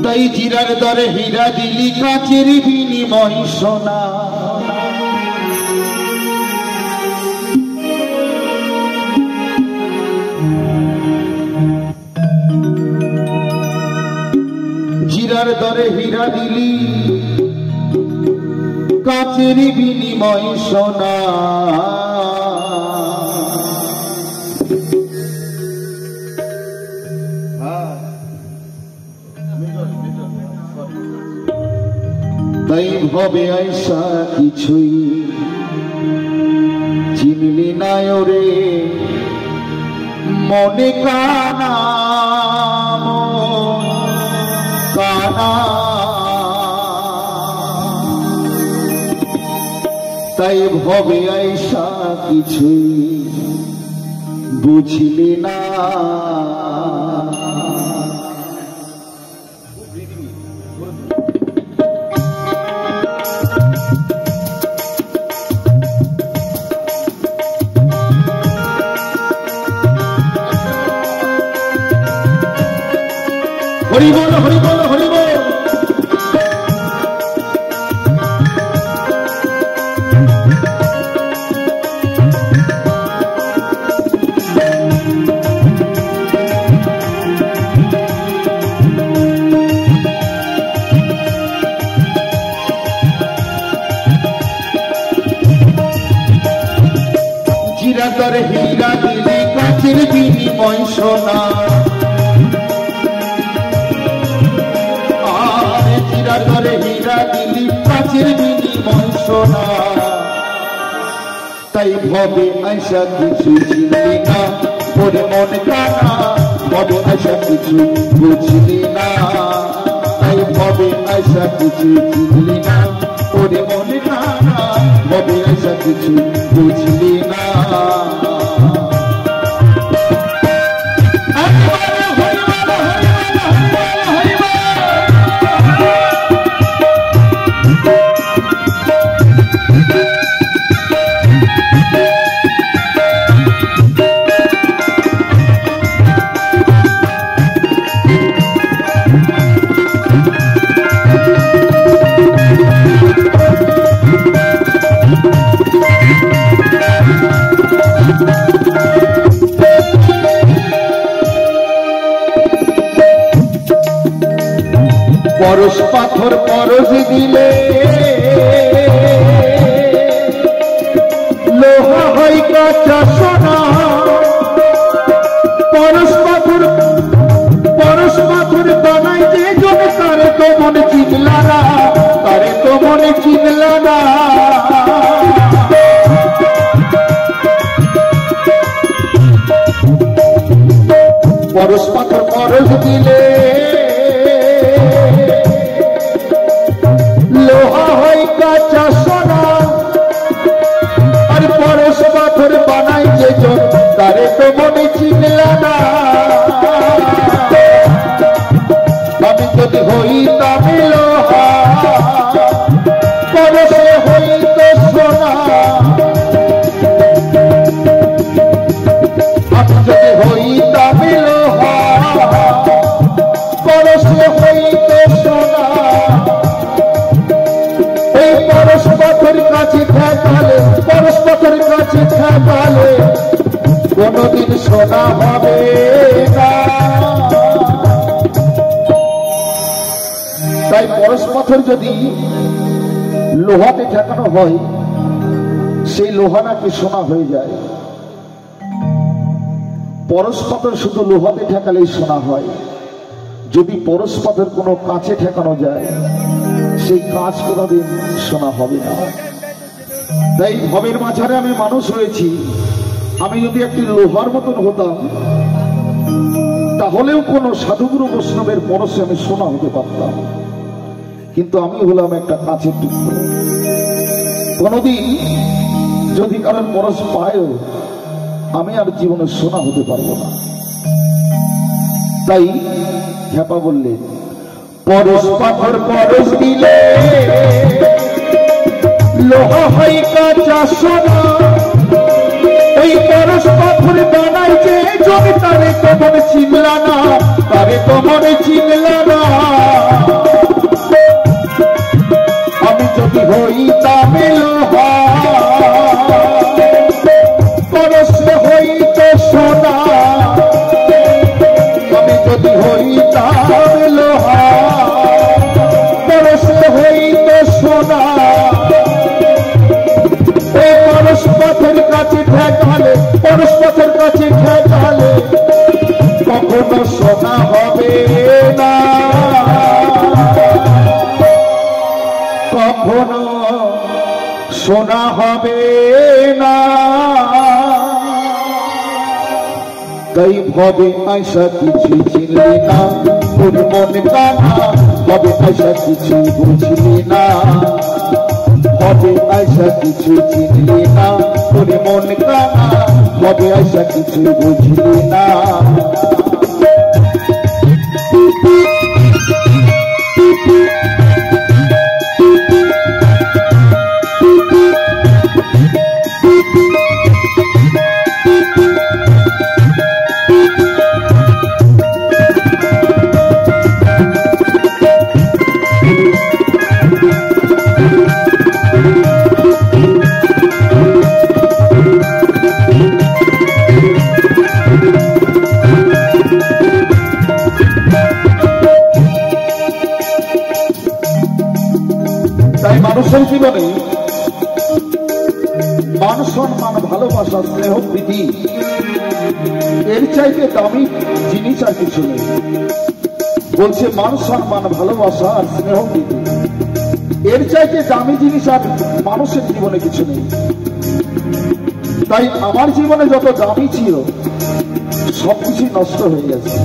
তাই জিরার দরে হীরা দিলি কাচের বিনিময় সোনা। জিরার দরে হীরা দিলি কাচের বিনিময় সোনা। ভবে আইসা কিছুই চিনলি না ওরে মনে কানা কানা। তাই ভবে আইসা কিছুই বুঝলি না। হরি বল হরি বল হরি বল জিরা দরে হীরা দিলি কাছের বিনিময় সোনা। সোনা তাই ভবে আশা কিছু চিনলি না পরে মন কানা, ভবে আশা কিছু বুঝলি না। তাই ভবে আশা কিছু চিনলি না পরে মন কানা, ভবে আশা কিছু বুঝলি না। পরশ পাথর পরশ দিলে পরশ পাথর পরশ দিলে লোহা হয় কাঁচা তো মনে চিনলা না। আমি যদি হইতাম লোহা পরশে হইত সোনা। আমি যদি হইতাম লোহা পরশে হইত সোনা। এই পরশ পাথর কাছে ঠেকালে, পরশ পাথর কাছে ঠেকালে কোনদিন সোনা হবে তাই পরশ পাথর যদি লোহাতে ঠেকানো হয়, সেই লোহা নাকি সোনা হয়ে যায়। পরশ পাথর শুধু লোহাতে ঠেকালেই সোনা হয়। যদি পরশ পাথর কোনো কাছে ঠেকানো যায়, সেই কাজ কোনোদিন শোনা হবে না। তাই ভবের মাঝারে আমি মানুষ হয়েছি আমি যদি একটি লোহার মতন হতাম, তাহলেও কোনো সাধুগুরু বৈষ্ণবের পরশে আমি সোনা হতে পারতাম। কিন্তু আমি হলাম একটা কাঁচের টুকরো। কোনোদিন যদি কারোর পরশ পায়ও, আমি আর জীবনে সোনা হতে পারব না। তাই খ্যাপা বললেন, পরশ পাথর পরশ দিলে লোহা হয় কাঁচা সোনা ওই পরশ পাথর বানাই যে জমি তারে কমন চিনলা না তারে কমন চিনলা পথের কাছে ঠেকালে কখনো শোনা হবে না। কখনো শোনা হবে না। তাই ভবে আশা কিছু চিনলি না তোর মন কানা ভবে আশা কিছু বুঝলি না। ভবে আশা কিছু চিনলি না? তোর মন কানা ভবে আশা কিছু বুঝলি না? মানুষের জীবনে মান সম্মান, ভালোবাসা, স্নেহ, প্রীতি, এর চাইতে দামি জিনিস আর কিছু নেই। বলছে, মান সম্মান, ভালোবাসা আর স্নেহ, প্রীতি, এর চাইতে দামি জিনিস আর মানুষের জীবনে কিছু নেই। তাই আমার জীবনে যত দামি ছিল সবকিছু নষ্ট হয়ে গেছে।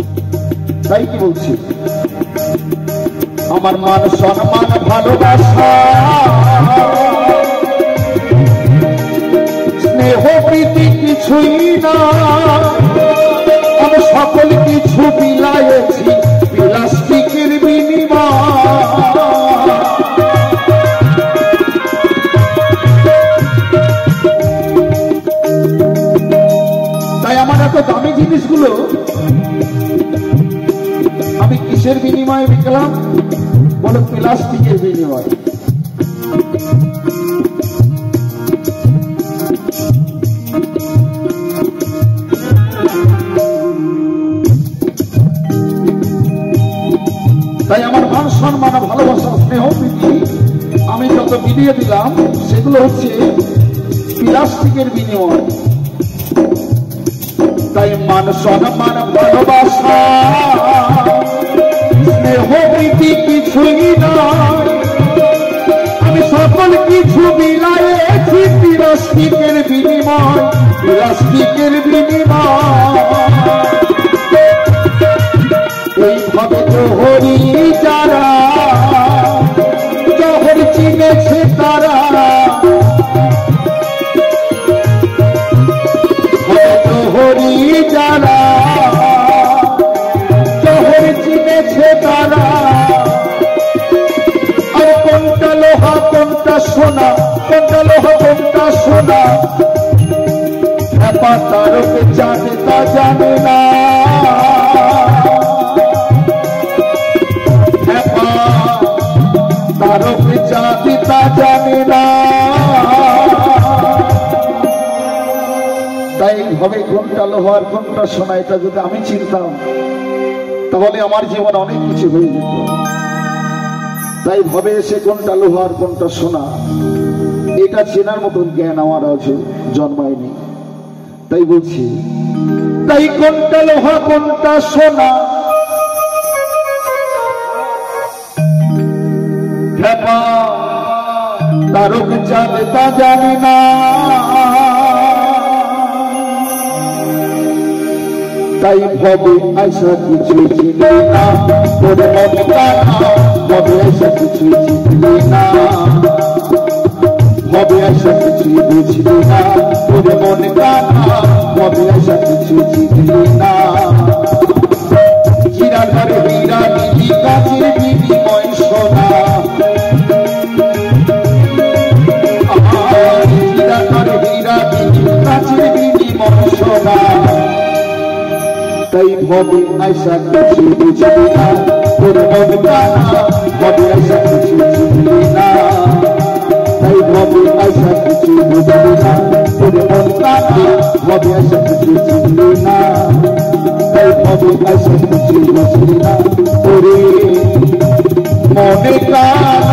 তাই কি বলছি? আমার মান সম্মান ভালোবাসা। স্নেহ প্রীতি কিছুই না। আমি সকল কিছু বিলাইছি প্লাস্টিকের বিনিময়। তাই আমার এত দামি জিনিসগুলো আমি কিসের বিনিময়ে বিকলাম? বলে প্লাস্টিকের বিনিময়। তাই আমার মান সম্মান ভালোবাসা স্নেহ প্রীতি আমি যত বিলিয়ে দিলাম, সেগুলো হচ্ছে প্লাস্টিকের বিনিময়। তাই মান সম্মান ভালোবাসা। হ্যাপা তারকে জানে না। জানে না তাই হবে কোনটা লোহার কোনটা সোনা, এটা যদি আমি চিনতাম, তাহলে আমার জীবন অনেক কিছু হয়ে যেত। তাই ভাবে এসে কোনটা লোহার কোনটা সোনা, এটা চেনার মতন জ্ঞান আমার আছে জন্মায়নি। তাই বলছি, তাই কোনটা লোহা কোনটা সোনা তারক জানে তা জানি না। তাই ভবে আশা কিছু চিনি না ভবে আশা কিছু চিনি না। ভবে আশা কিছু বুঝলি না? তোর মন কানা ভবে আশা কিছু চিনি না? হীরা ধরে হীরা নিধি কাজের বিনিময় সোনা। আমার হীরা নিধি কাজের বিনিময় সোনা। তাই ভবে আশা কিছু বুঝলি না। তোর মন কানা ভবে আশা ভবে আশা কিছু বুঝলি না তোর মন কানা ভবে আশা কিছু চিনলি না তাই ভবে আশা কিছু বুঝলি না তোরে মনে কানা